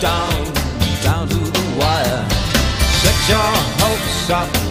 down, down to the wire. Set your hopes up